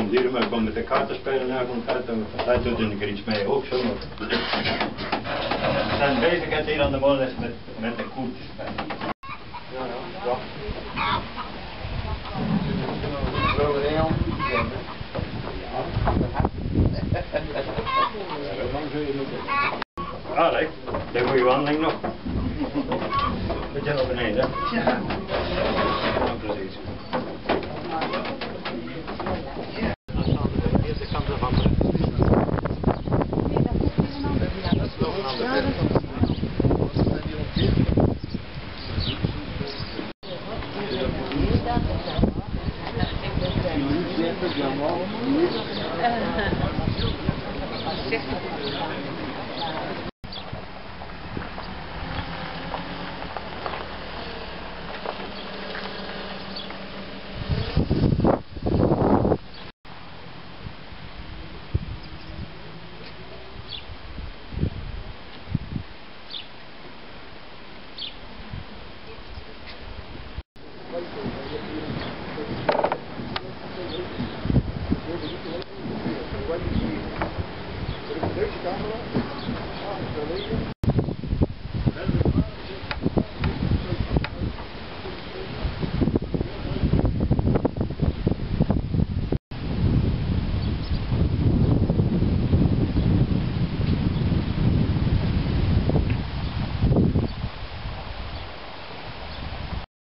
Komt hier, maar komt met de kaarten spelen naar komt uit. en Hij doet er iets mee ook zo. maar- Zijn bezigheid hier aan de molen is met, met de koe te spelen. Ja, ja. ja. Een heel Alek, de goede wandeling nog. Beetje naar beneden. Ja. Ja, precies. abbiamo. Câmara, ah,